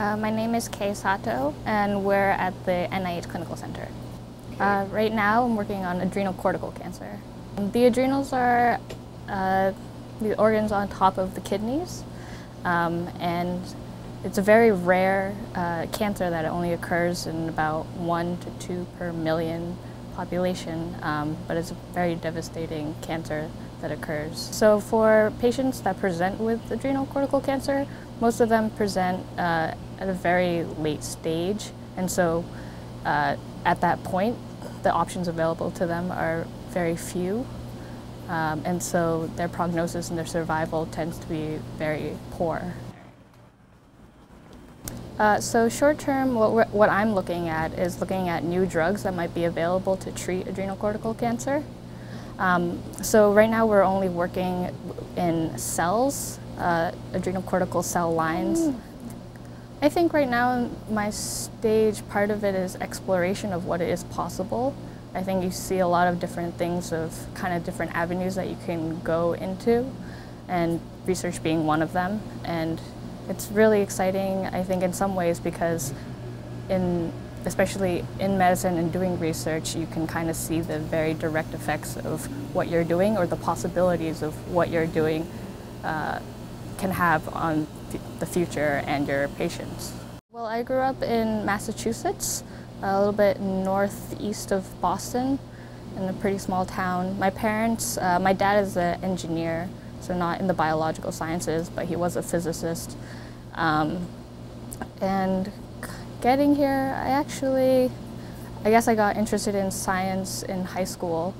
Uh, my name is Kei Satoh, and we're at the NIH Clinical Center. Uh, right now, I'm working on adrenal cortical cancer. The adrenals are uh, the organs on top of the kidneys, um, and it's a very rare uh, cancer that only occurs in about one to two per million population, um, but it's a very devastating cancer that occurs. So for patients that present with adrenal cortical cancer, most of them present uh, at a very late stage, and so uh, at that point, the options available to them are very few. Um, and so their prognosis and their survival tends to be very poor. Uh, so short term, what, what, I'm looking at is looking at new drugs that might be available to treat adrenal cortical cancer. Um, so right now we're only working in cells, uh, adrenal cortical cell lines. Mm. I think right now my stage, part of it is exploration of what is possible. I think you see a lot of different things of kind of different avenues that you can go into and research being one of them. And it's really exciting, I think, in some ways because in especially in medicine and doing research, you can kind of see the very direct effects of what you're doing or the possibilities of what you're doing uh, can have on the future and your patients. Well, I grew up in Massachusetts, a little bit northeast of Boston, in a pretty small town. My parents, uh, my dad is an engineer, so not in the biological sciences, but he was a physicist. Um, and getting here, I actually, I guess I got interested in science in high school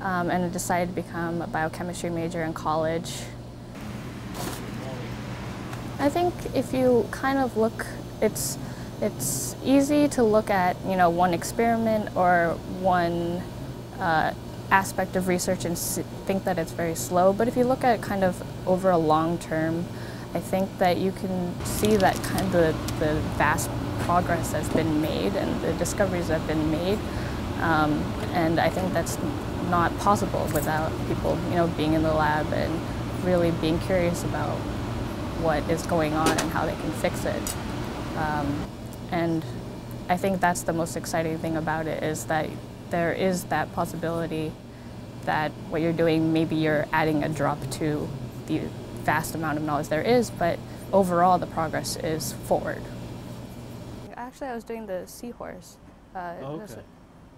um, and I decided to become a biochemistry major in college. I think if you kind of look, it's, it's easy to look at, you know, one experiment or one uh, aspect of research and think that it's very slow, but if you look at it kind of over a long term, I think that you can see that kind of the, the vast progress that's been made and the discoveries have been made. Um, and I think that's not possible without people, you know, being in the lab and really being curious about what is going on and how they can fix it. Um, and I think that's the most exciting thing about it is that there is that possibility that what you're doing, maybe you're adding a drop to the vast amount of knowledge there is, but overall the progress is forward. Actually, I was doing the seahorse. Uh, oh, okay.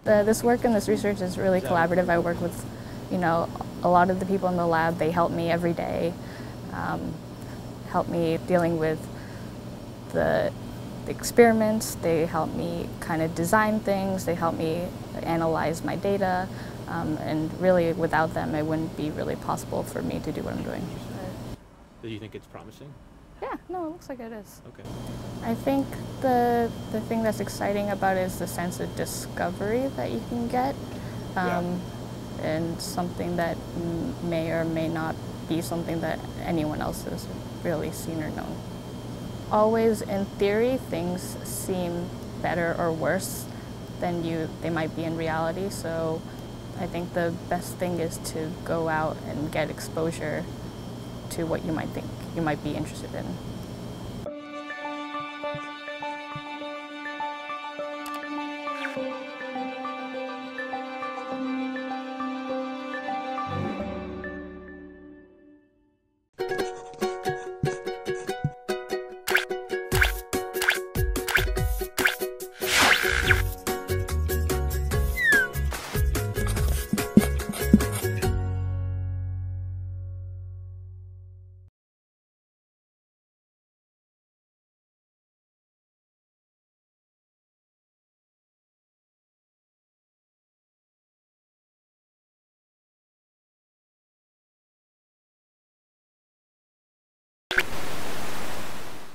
This, this work and this research is really collaborative. I work with, you know, a lot of the people in the lab. They help me every day, um, help me dealing with the, the experiments. They help me kind of design things. They help me analyze my data. Um, and really, without them, it wouldn't be really possible for me to do what I'm doing. Do you think it's promising? Yeah, no, it looks like it is. Okay. I think the the thing that's exciting about it is the sense of discovery that you can get, um, yeah. and something that may or may not be something that anyone else has really seen or known. Always, in theory, things seem better or worse than you they might be in reality. So, I think the best thing is to go out and get exposure to what you might think you might be interested in.